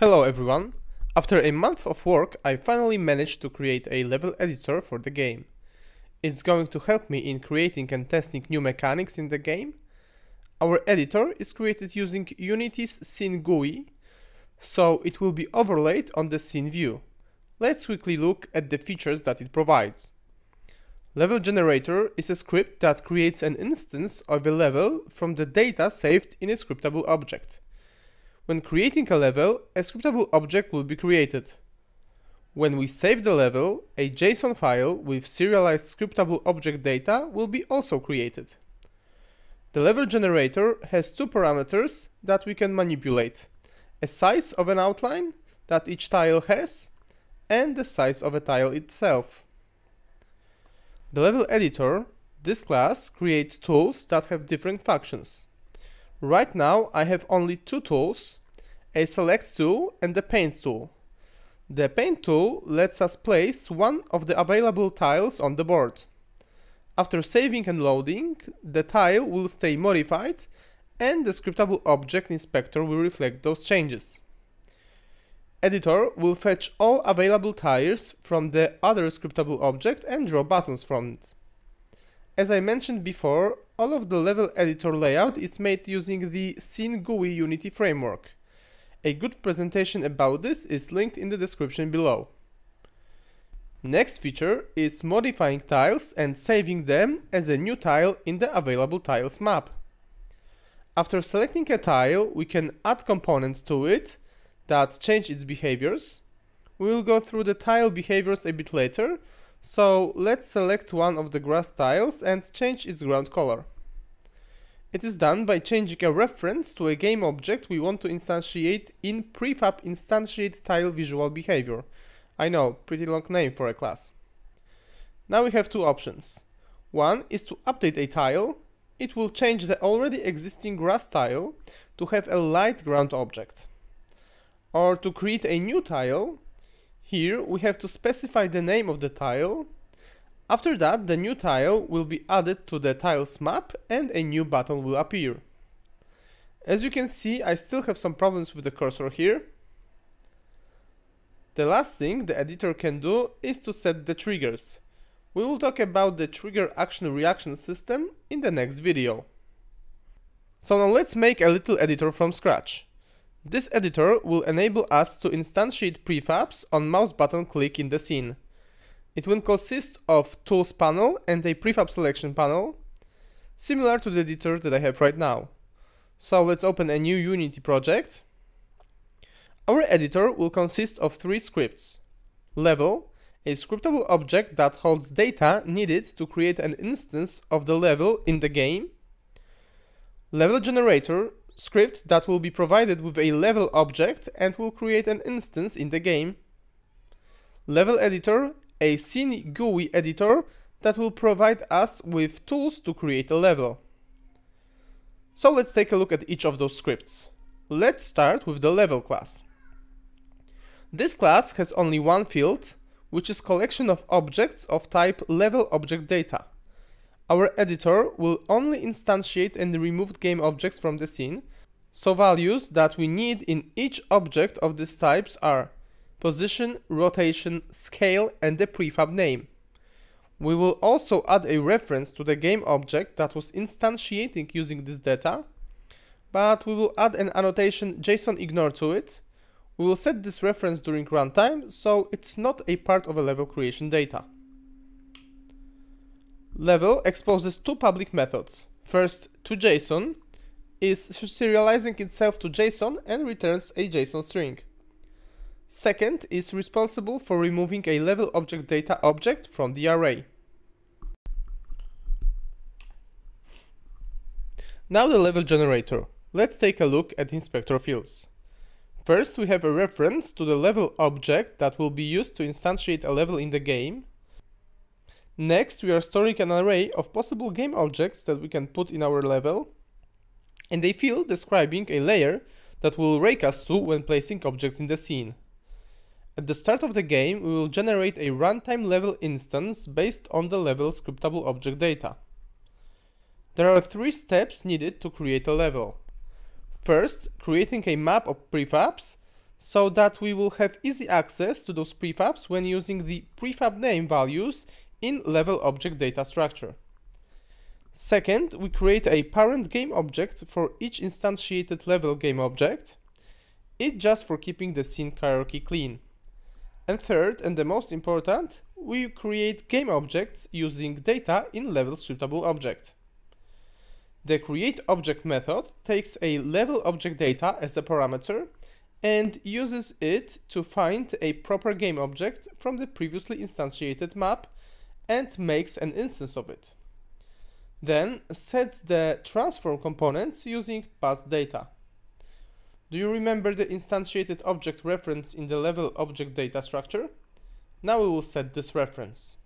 Hello everyone! After a month of work, I finally managed to create a level editor for the game. It's going to help me in creating and testing new mechanics in the game. Our editor is created using Unity's Scene GUI, so it will be overlaid on the scene view. Let's quickly look at the features that it provides. Level Generator is a script that creates an instance of a level from the data saved in a scriptable object. When creating a level, a scriptable object will be created. When we save the level, a JSON file with serialized scriptable object data will be also created. The level generator has two parameters that we can manipulate. A size of an outline that each tile has and the size of a tile itself. The level editor, this class, creates tools that have different functions. Right now I have only two tools, a select tool and the paint tool. The paint tool lets us place one of the available tiles on the board. After saving and loading, the tile will stay modified and the scriptable object inspector will reflect those changes. Editor will fetch all available tiles from the other scriptable object and draw buttons from it. As I mentioned before, all of the level editor layout is made using the Scene GUI Unity framework. A good presentation about this is linked in the description below. Next feature is modifying tiles and saving them as a new tile in the available tiles map. After selecting a tile, we can add components to it that change its behaviors. We will go through the tile behaviors a bit later, so let's select one of the grass tiles and change its ground color. It is done by changing a reference to a game object we want to instantiate in prefab instantiate tile visual behavior. I know, pretty long name for a class. Now we have two options. One is to update a tile. It will change the already existing grass tile to have a light ground object. Or to create a new tile, here we have to specify the name of the tile. After that, the new tile will be added to the tiles map and a new button will appear. As you can see, I still have some problems with the cursor here. The last thing the editor can do is to set the triggers. We will talk about the trigger action reaction system in the next video. So now let's make a little editor from scratch. This editor will enable us to instantiate prefabs on mouse button click in the scene. It will consist of Tools panel and a prefab selection panel, similar to the editor that I have right now. So let's open a new Unity project. Our editor will consist of three scripts. Level, a scriptable object that holds data needed to create an instance of the level in the game. Level generator, script that will be provided with a level object and will create an instance in the game. Level editor, a scene GUI editor that will provide us with tools to create a level. So let's take a look at each of those scripts. Let's start with the level class. This class has only one field, which is collection of objects of type level object data. Our editor will only instantiate and remove game objects from the scene, so values that we need in each object of these types are position, rotation, scale and the prefab name. We will also add a reference to the game object that was instantiating using this data, but we will add an annotation JSON ignore to it. We will set this reference during runtime, so it's not a part of a level creation data. Level exposes two public methods. First, to JSON is serializing itself to JSON and returns a JSON string. Second is responsible for removing a level object data object from the array. Now the level generator. Let's take a look at inspector fields. First we have a reference to the level object that will be used to instantiate a level in the game Next, we are storing an array of possible game objects that we can put in our level, and a field describing a layer that will raycast to when placing objects in the scene. At the start of the game, we will generate a runtime level instance based on the level scriptable object data. There are three steps needed to create a level. First, creating a map of prefabs, so that we will have easy access to those prefabs when using the prefab name values in level object data structure. Second, we create a parent game object for each instantiated level game object, it just for keeping the scene hierarchy clean. And third, and the most important, we create game objects using data in level scriptable object. The create object method takes a level object data as a parameter and uses it to find a proper game object from the previously instantiated map and makes an instance of it. Then sets the transform components using pass data. Do you remember the instantiated object reference in the level object data structure? Now we will set this reference.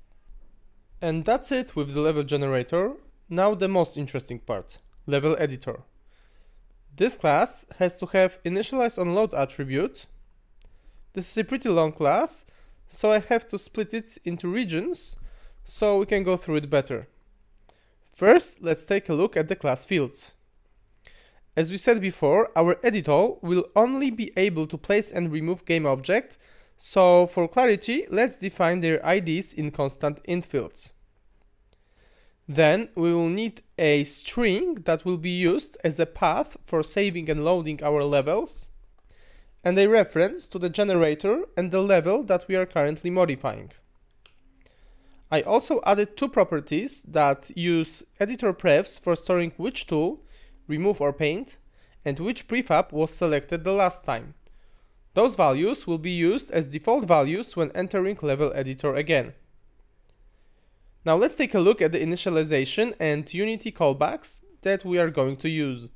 And that's it with the level generator. Now the most interesting part, level editor. This class has to have initialize on load attribute. This is a pretty long class, so I have to split it into regions so we can go through it better. First, let's take a look at the class fields. As we said before, our editor will only be able to place and remove game object, so for clarity, let's define their IDs in constant int fields. Then we will need a string that will be used as a path for saving and loading our levels and a reference to the generator and the level that we are currently modifying. I also added two properties that use editor prefs for storing which tool, remove or paint, and which prefab was selected the last time. Those values will be used as default values when entering level editor again. Now let's take a look at the initialization and Unity callbacks that we are going to use.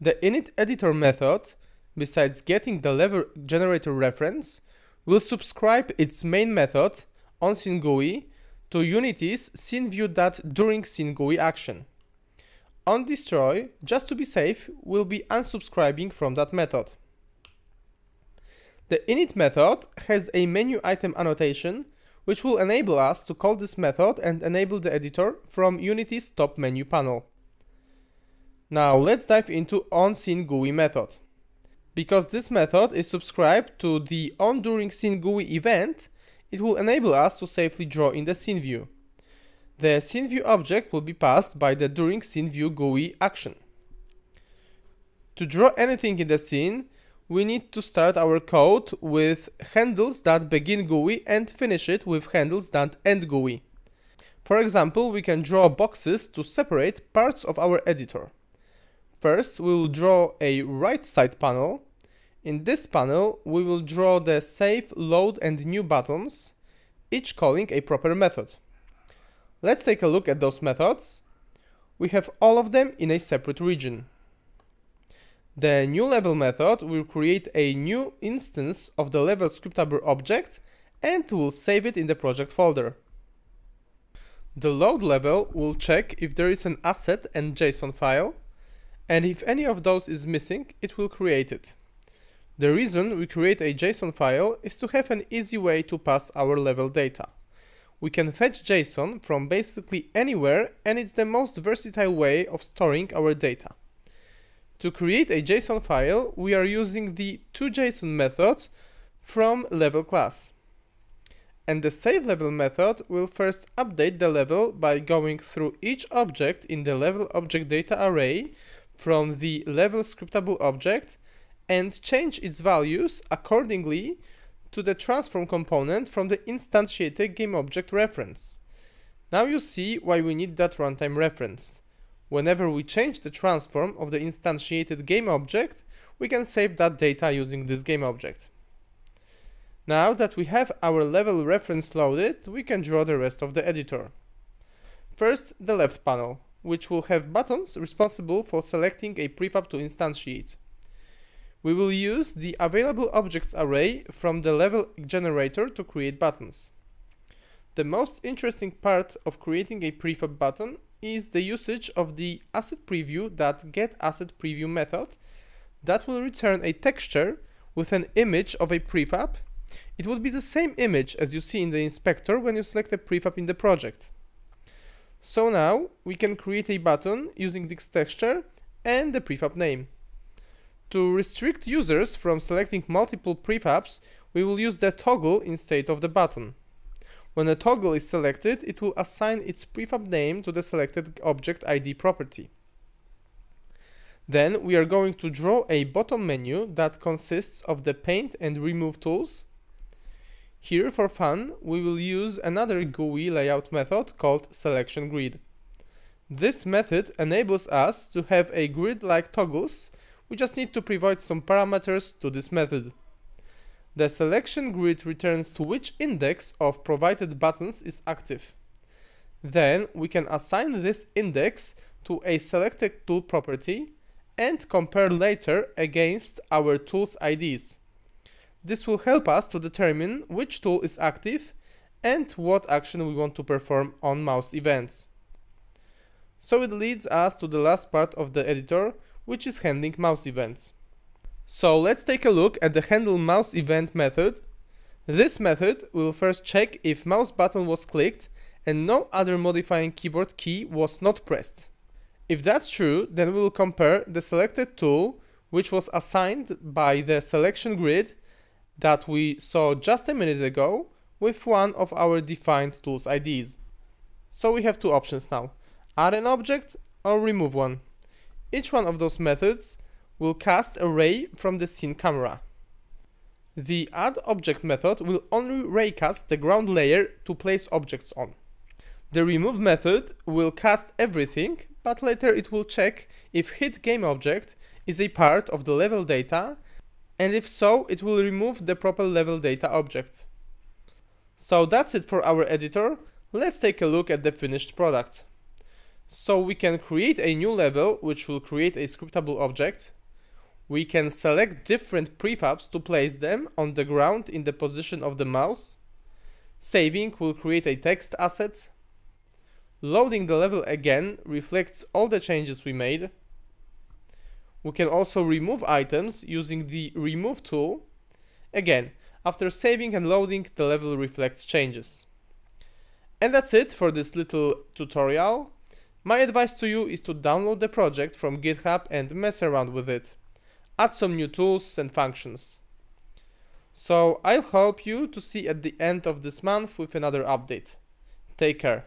The init editor method, besides getting the level generator reference, will subscribe its main method on SceneGUI to Unity's SceneView during SceneGUI action. On destroy, just to be safe, we'll be unsubscribing from that method. The init method has a menu item annotation which will enable us to call this method and enable the editor from Unity's top menu panel. Now let's dive into onSceneGUI method. Because this method is subscribed to the onDuringSceneGUI event, it will enable us to safely draw in the scene view. The SceneView object will be passed by the during scene view GUI action. To draw anything in the scene, we need to start our code with handles that begin GUI and finish it with handles that end GUI. For example, we can draw boxes to separate parts of our editor. First, we will draw a right side panel. In this panel, we will draw the save, load and new buttons, each calling a proper method. Let's take a look at those methods. We have all of them in a separate region. The new level method will create a new instance of the level scriptable object and will save it in the project folder. The load level will check if there is an asset and JSON file, and if any of those is missing, it will create it. The reason we create a JSON file is to have an easy way to pass our level data. We can fetch JSON from basically anywhere and it's the most versatile way of storing our data. To create a JSON file, we are using the toJSON method from level class. And the save level method will first update the level by going through each object in the level object data array from the level scriptable object and change its values accordingly to the transform component from the instantiated game object reference. Now you see why we need that runtime reference. Whenever we change the transform of the instantiated game object, we can save that data using this game object. Now that we have our level reference loaded, we can draw the rest of the editor. First, the left panel, which will have buttons responsible for selecting a prefab to instantiate. We will use the available objects array from the level generator to create buttons. The most interesting part of creating a prefab button is the usage of the asset preview that get asset preview method that will return a texture with an image of a prefab. It would be the same image as you see in the inspector when you select a prefab in the project. So now we can create a button using this texture and the prefab name. To restrict users from selecting multiple prefabs, we will use the toggle instead of the button. When a toggle is selected, it will assign its prefab name to the selected object ID property. Then we are going to draw a bottom menu that consists of the paint and remove tools. Here for fun, we will use another GUI layout method called selection grid. This method enables us to have a grid like toggles, we just need to provide some parameters to this method. The selection grid returns to which index of provided buttons is active. Then we can assign this index to a selected tool property and compare later against our tools IDs. This will help us to determine which tool is active and what action we want to perform on mouse events. So it leads us to the last part of the editor, which is handling mouse events. So let's take a look at the handle mouse event method. This method will first check if mouse button was clicked and no other modifying keyboard key was not pressed. If that's true, then we will compare the selected tool which was assigned by the selection grid that we saw just a minute ago with one of our defined tools IDs. So we have two options now, add an object or remove one. Each one of those methods will cast a ray from the scene camera. The add object method will only raycast the ground layer to place objects on. The remove method will cast everything, but later it will check if hit game object is a part of the level data, and if so, it will remove the proper level data object. So that's it for our editor, let's take a look at the finished product. So we can create a new level which will create a scriptable object, we can select different prefabs to place them on the ground in the position of the mouse. Saving will create a text asset. Loading the level again reflects all the changes we made. We can also remove items using the remove tool. Again, after saving and loading, the level reflects changes. And that's it for this little tutorial. My advice to you is to download the project from GitHub and mess around with it add some new tools and functions. So I'll help you to see at the end of this month with another update. Take care.